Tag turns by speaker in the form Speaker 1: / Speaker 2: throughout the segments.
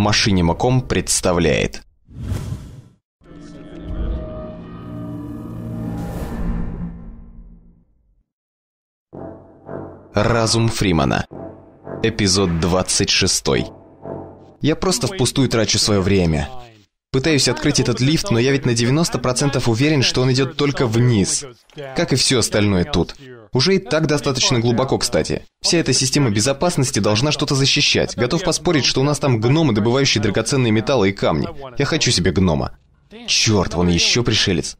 Speaker 1: Машинимаком представляет Разум Фримана Эпизод 26 Я просто впустую трачу свое время. Пытаюсь открыть этот лифт, но я ведь на 90% уверен, что он идет только вниз. Как и все остальное тут. Уже и так достаточно глубоко, кстати. Вся эта система безопасности должна что-то защищать. Готов поспорить, что у нас там гномы, добывающие драгоценные металлы и камни. Я хочу себе гнома. Черт, вон еще пришелец.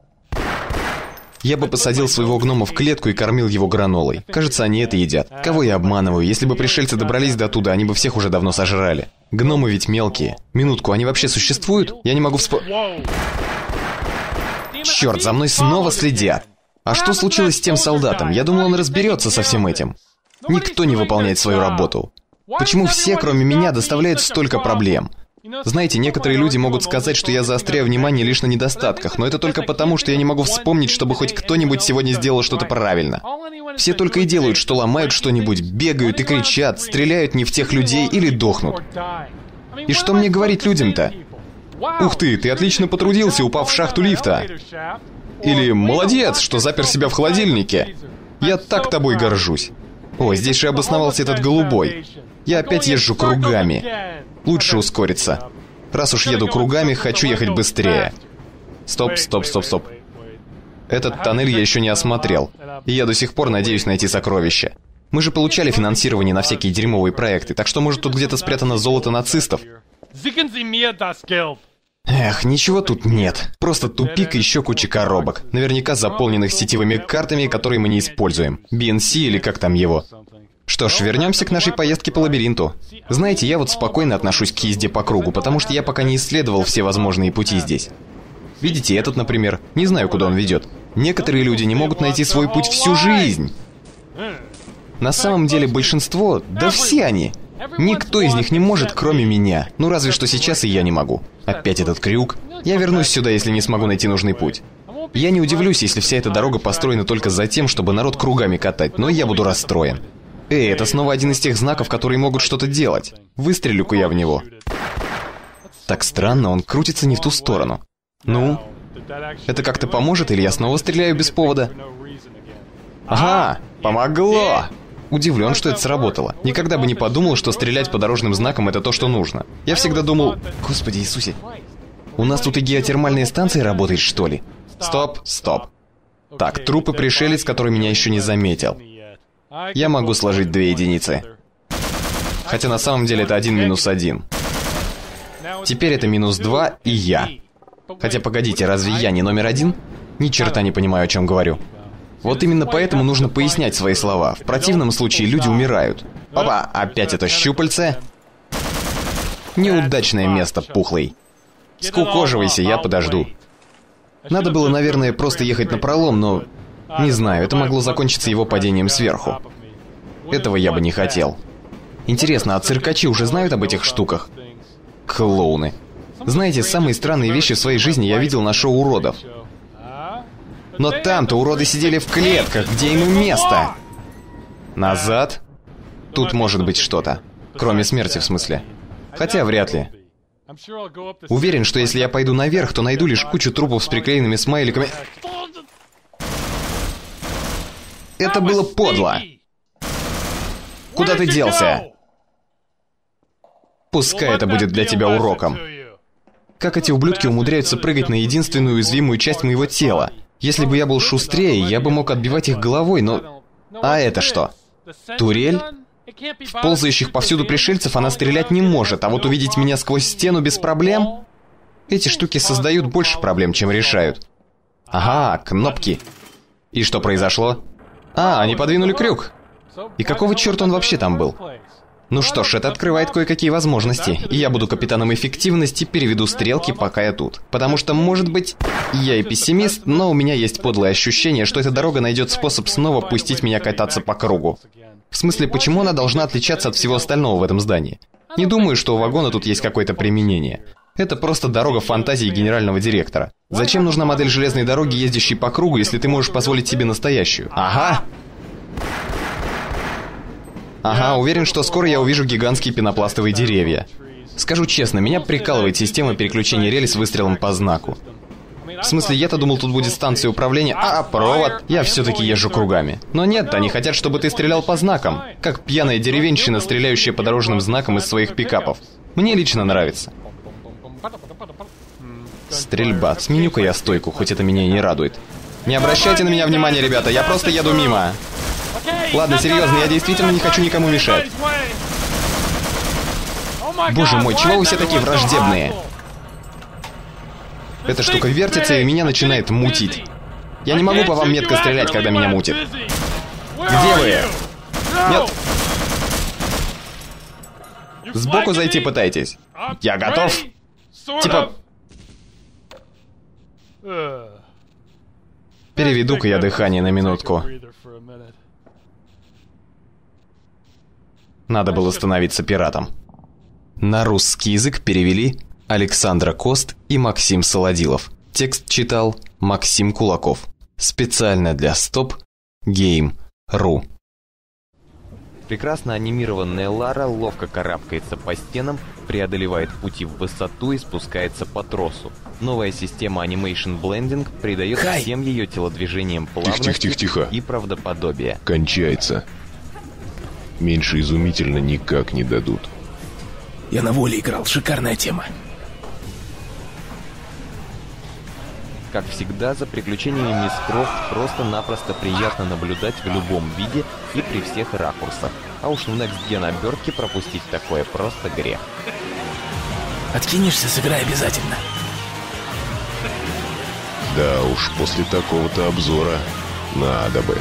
Speaker 1: Я бы посадил своего гнома в клетку и кормил его гранолой. Кажется, они это едят. Кого я обманываю? Если бы пришельцы добрались до туда, они бы всех уже давно сожрали. Гномы ведь мелкие. Минутку, они вообще существуют? Я не могу вспо... Черт, за мной снова следят. А что случилось с тем солдатом? Я думал, он разберется со всем этим. Никто не выполняет свою работу. Почему все, кроме меня, доставляют столько проблем? Знаете, некоторые люди могут сказать, что я заостряю внимание лишь на недостатках, но это только потому, что я не могу вспомнить, чтобы хоть кто-нибудь сегодня сделал что-то правильно. Все только и делают, что ломают что-нибудь, бегают и кричат, стреляют не в тех людей или дохнут. И что мне говорить людям-то? Ух ты, ты отлично потрудился, упав в шахту лифта. Или «Молодец, что запер себя в холодильнике». Я так тобой горжусь. О, здесь же обосновался этот голубой. Я опять езжу кругами. Лучше ускориться. Раз уж еду кругами, хочу ехать быстрее. Стоп, стоп, стоп, стоп. Этот тоннель я еще не осмотрел. И я до сих пор надеюсь найти сокровища. Мы же получали финансирование на всякие дерьмовые проекты, так что может тут где-то спрятано золото нацистов. Эх, ничего тут нет. Просто тупик и еще куча коробок. Наверняка заполненных сетевыми картами, которые мы не используем. BNC или как там его. Что ж, вернемся к нашей поездке по лабиринту. Знаете, я вот спокойно отношусь к езде по кругу, потому что я пока не исследовал все возможные пути здесь. Видите, этот, например, не знаю, куда он ведет. Некоторые люди не могут найти свой путь всю жизнь. На самом деле большинство, да все они, Никто из них не может, кроме меня. Ну разве что сейчас и я не могу. Опять этот крюк. Я вернусь сюда, если не смогу найти нужный путь. Я не удивлюсь, если вся эта дорога построена только за тем, чтобы народ кругами катать, но я буду расстроен. Эй, это снова один из тех знаков, которые могут что-то делать. Выстрелю-ка я в него. Так странно, он крутится не в ту сторону. Ну? Это как-то поможет, или я снова стреляю без повода? Ага, помогло! Удивлен, что это сработало. Никогда бы не подумал, что стрелять по дорожным знакам это то, что нужно. Я всегда думал... Господи Иисусе. У нас тут и геотермальные станции работают, что ли? Стоп, стоп. Так, трупы пришелец, который меня еще не заметил. Я могу сложить две единицы. Хотя на самом деле это один минус один. Теперь это минус два и я. Хотя погодите, разве я не номер один? Ни черта не понимаю, о чем говорю. Вот именно поэтому нужно пояснять свои слова. В противном случае люди умирают. Опа, опять это щупальце. Неудачное место, пухлый. Скукоживайся, я подожду. Надо было, наверное, просто ехать на пролом, но... Не знаю, это могло закончиться его падением сверху. Этого я бы не хотел. Интересно, а циркачи уже знают об этих штуках? Клоуны. Знаете, самые странные вещи в своей жизни я видел на шоу уродов. Но там-то уроды сидели в клетках, где ему место. Назад? Тут может быть что-то. Кроме смерти, в смысле. Хотя вряд ли. Уверен, что если я пойду наверх, то найду лишь кучу трупов с приклеенными смайликами. Это было подло. Куда ты делся? Пускай это будет для тебя уроком. Как эти ублюдки умудряются прыгать на единственную уязвимую часть моего тела? Если бы я был шустрее, я бы мог отбивать их головой, но... А это что? Турель? В ползающих повсюду пришельцев она стрелять не может, а вот увидеть меня сквозь стену без проблем... Эти штуки создают больше проблем, чем решают. Ага, кнопки. И что произошло? А, они подвинули крюк. И какого черта он вообще там был? Ну что ж, это открывает кое-какие возможности, и я буду капитаном эффективности, переведу стрелки, пока я тут. Потому что, может быть, я и пессимист, но у меня есть подлое ощущение, что эта дорога найдет способ снова пустить меня кататься по кругу. В смысле, почему она должна отличаться от всего остального в этом здании? Не думаю, что у вагона тут есть какое-то применение. Это просто дорога фантазии генерального директора. Зачем нужна модель железной дороги, ездящей по кругу, если ты можешь позволить себе настоящую? Ага! Ага, уверен, что скоро я увижу гигантские пенопластовые деревья. Скажу честно, меня прикалывает система переключения рельс выстрелом по знаку. В смысле, я-то думал, тут будет станция управления, а провод. Я все-таки езжу кругами. Но нет, они хотят, чтобы ты стрелял по знакам. Как пьяная деревенщина, стреляющая по дорожным знакам из своих пикапов. Мне лично нравится. Стрельба. Сменю-ка я стойку, хоть это меня и не радует. Не обращайте на меня внимания, ребята, я просто еду мимо. Ладно, серьезно, я действительно не хочу никому мешать. Боже мой, чего вы все такие враждебные? Эта штука вертится, и меня начинает мутить. Я не могу по вам метко стрелять, когда меня мутит. Где вы? Нет. Сбоку зайти пытайтесь. Я готов. Типа... Переведу-ка я дыхание на минутку. Надо было становиться пиратом. На русский язык перевели Александра Кост и Максим Солодилов. Текст читал Максим Кулаков. Специально для Стоп Game.ru Прекрасно анимированная Лара ловко карабкается по стенам, преодолевает пути в высоту и спускается по тросу. Новая система Animation Blending придает Хай! всем ее телодвижениям плавность
Speaker 2: тихо, тихо, тихо.
Speaker 1: и правдоподобие.
Speaker 2: Кончается. Меньше изумительно никак не дадут.
Speaker 3: Я на воле играл, шикарная тема.
Speaker 1: Как всегда, за приключениями мисс Крофт просто-напросто приятно наблюдать в любом виде и при всех ракурсах. А уж в Next Gen обертке пропустить такое просто грех.
Speaker 3: Откинешься, сыграй обязательно.
Speaker 2: Да уж, после такого-то обзора надо бы.